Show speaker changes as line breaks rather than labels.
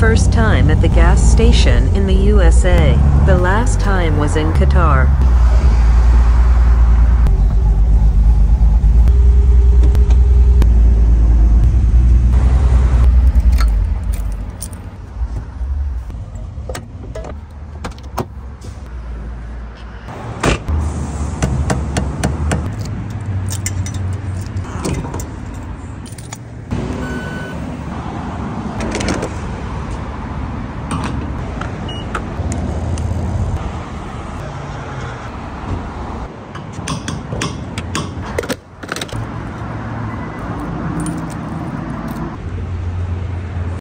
first time at the gas station in the USA. The last time was in Qatar.